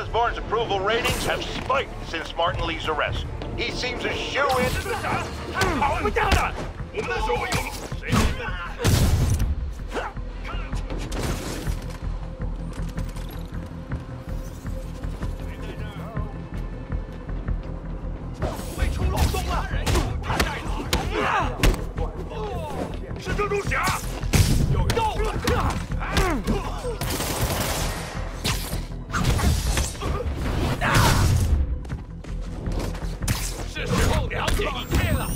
Osborn's approval ratings have spiked since Martin Li's arrest. He seems a shoe-in 跑 是时候了解一切了。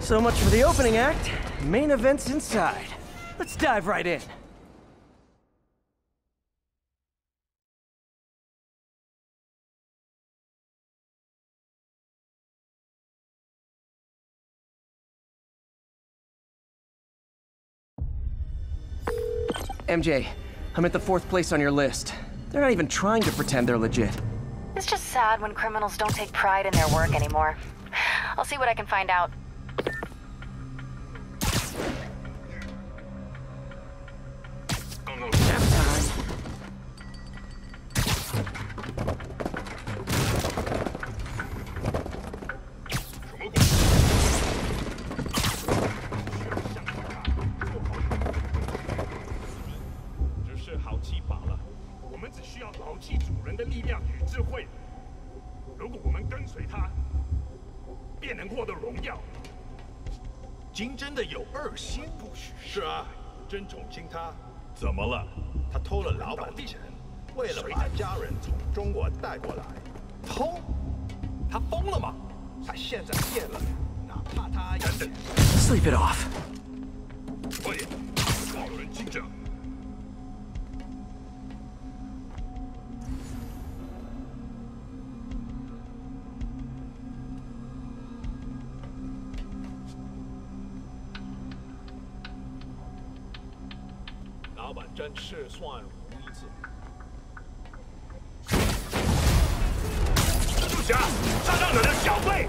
So much for the opening act. Main event's inside. Let's dive right in. MJ, I'm at the fourth place on your list. They're not even trying to pretend they're legit. It's just sad when criminals don't take pride in their work anymore. I'll see what I can find out. “只需要牢记主人的力量与智慧。如果我们跟随他，便能获得荣耀。金真的有二心，不许是啊，真宠幸他。怎么了？他偷了老板的钱，为了把家人从中国带过来。偷？他疯了吗？他现在变了，哪怕他等等 Sleep it off. 快点，有人进着。老板真是算无一次。蜘蛛侠，杀伤者的小辈。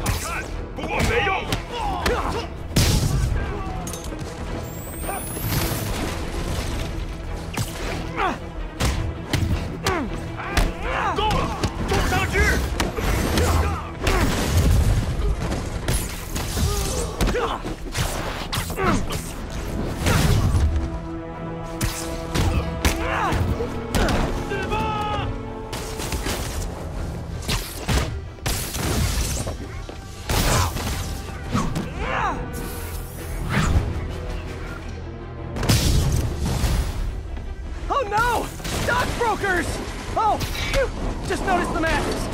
好看，不过没用。Oh no! Stockbrokers! Oh! Just noticed the masks.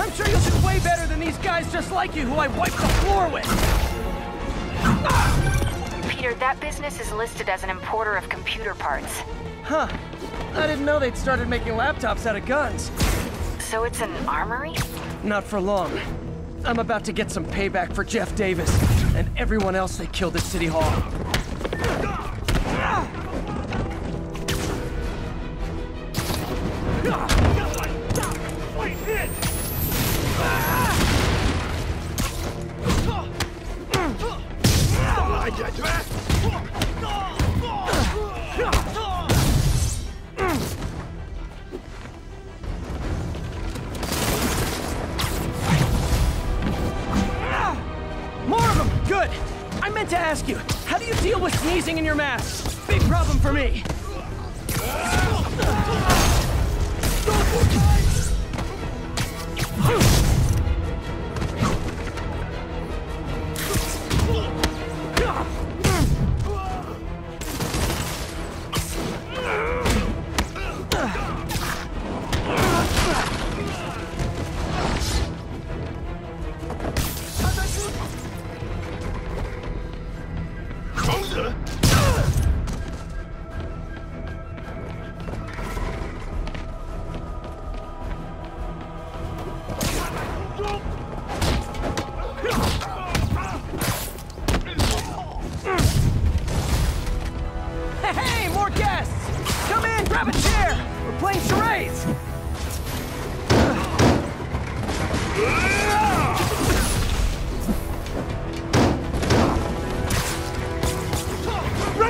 I'm sure you'll do way better than these guys just like you who I wiped the floor with. Peter, that business is listed as an importer of computer parts. Huh. I didn't know they'd started making laptops out of guns. So it's an armory? Not for long. I'm about to get some payback for Jeff Davis and everyone else they killed at City Hall. 会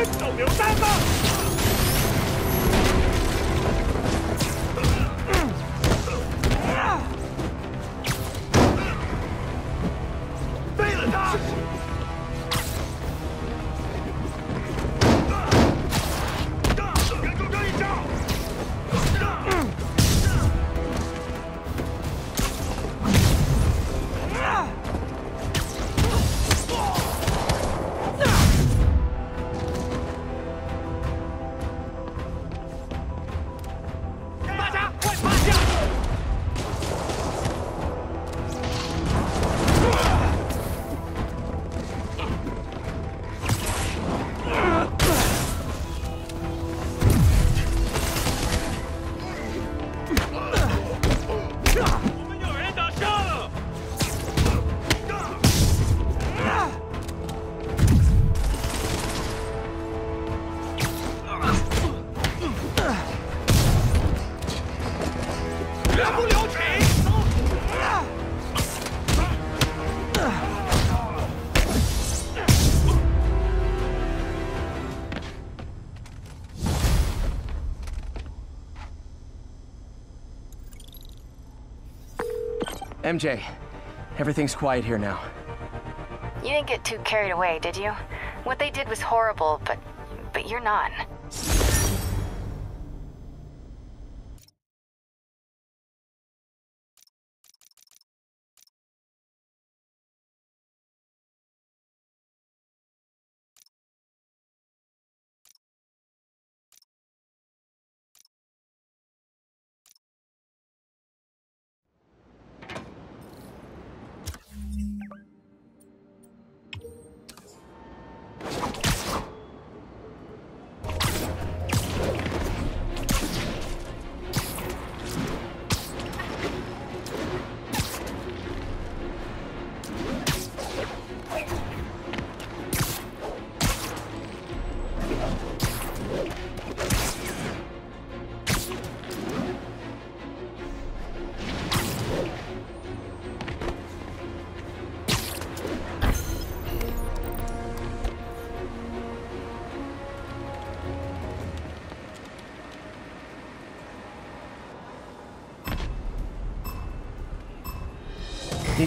手榴弹吗？MJ, everything's quiet here now. You didn't get too carried away, did you? What they did was horrible, but but you're not.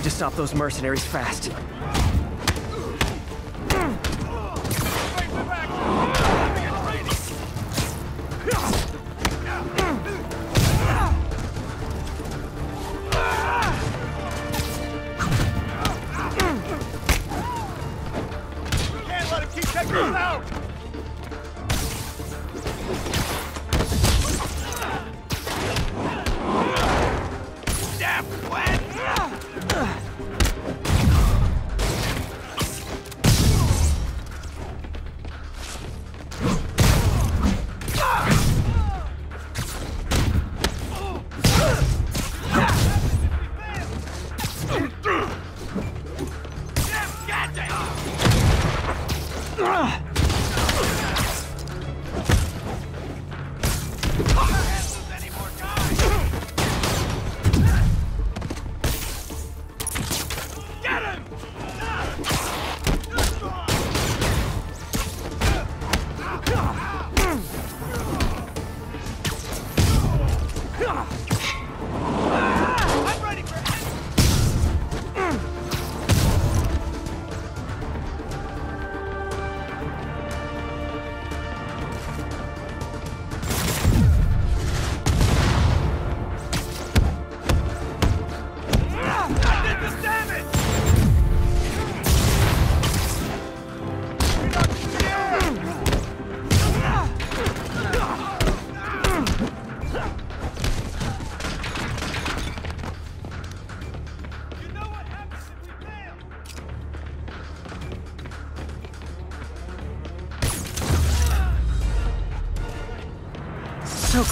Need to stop those mercenaries fast.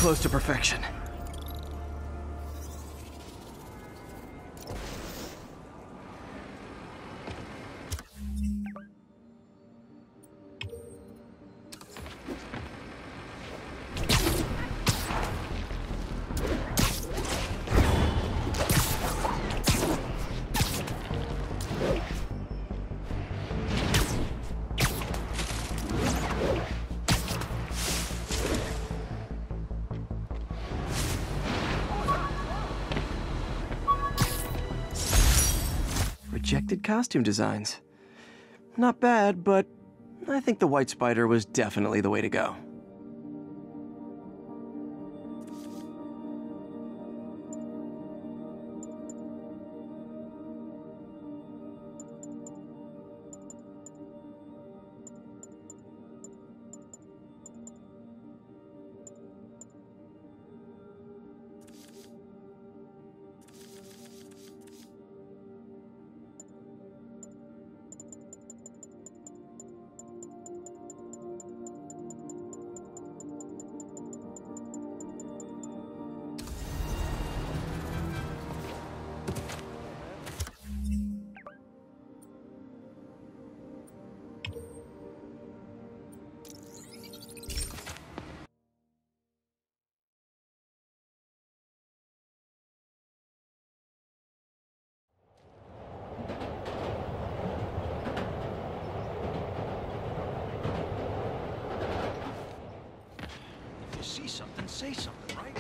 Close to perfection. Rejected costume designs. Not bad, but I think the White Spider was definitely the way to go. Say something, right?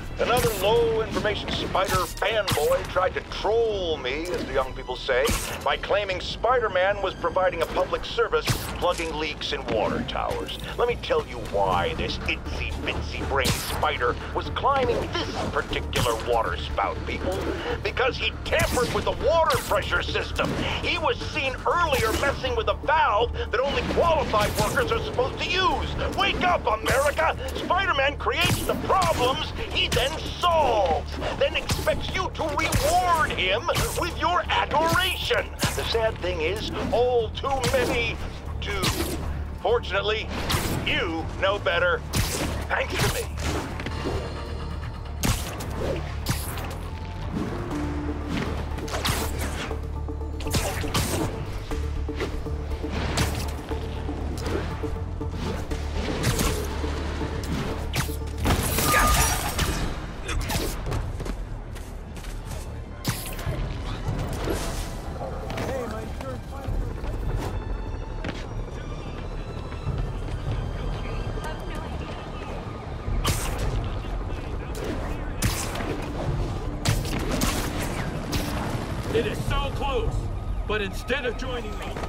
Another low information spider fanboy tried to troll me, as the young people say, by claiming Spider-Man was providing a public service plugging leaks in water towers. Let me tell you why this itsy bitsy brain spider was climbing this particular water spout, people. Because he tampered with the water pressure system. He was seen earlier messing with a valve that only qualified workers are supposed to use. Wake up, America! Spider-Man creates the problems he then solves, then expects you to reward him with your adoration. The sad thing is, all too many do. Fortunately, you know better. Thanks to me. But instead of joining me,